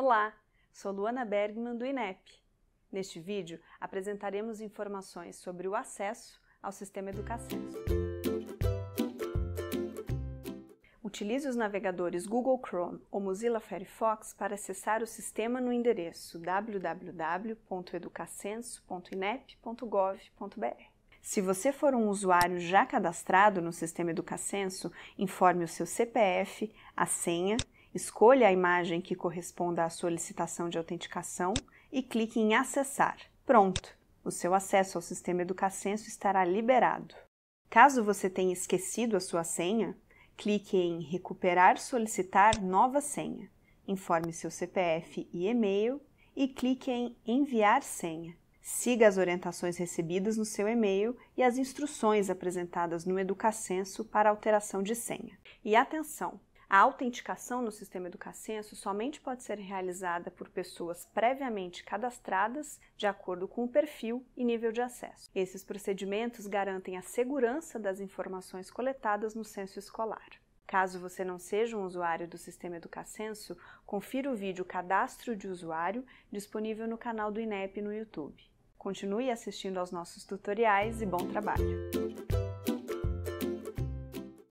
Olá, sou Luana Bergman do INEP. Neste vídeo apresentaremos informações sobre o acesso ao sistema Educacenso. Utilize os navegadores Google Chrome ou Mozilla Firefox para acessar o sistema no endereço www.educacenso.inep.gov.br. Se você for um usuário já cadastrado no sistema Educacenso, informe o seu CPF, a senha Escolha a imagem que corresponda à solicitação de autenticação e clique em Acessar. Pronto! O seu acesso ao sistema Educacenso estará liberado. Caso você tenha esquecido a sua senha, clique em Recuperar solicitar nova senha. Informe seu CPF e e-mail e clique em Enviar senha. Siga as orientações recebidas no seu e-mail e as instruções apresentadas no Educacenso para alteração de senha. E atenção! A autenticação no sistema Educacenso somente pode ser realizada por pessoas previamente cadastradas de acordo com o perfil e nível de acesso. Esses procedimentos garantem a segurança das informações coletadas no censo escolar. Caso você não seja um usuário do sistema Educacenso, confira o vídeo Cadastro de Usuário disponível no canal do INEP no YouTube. Continue assistindo aos nossos tutoriais e bom trabalho!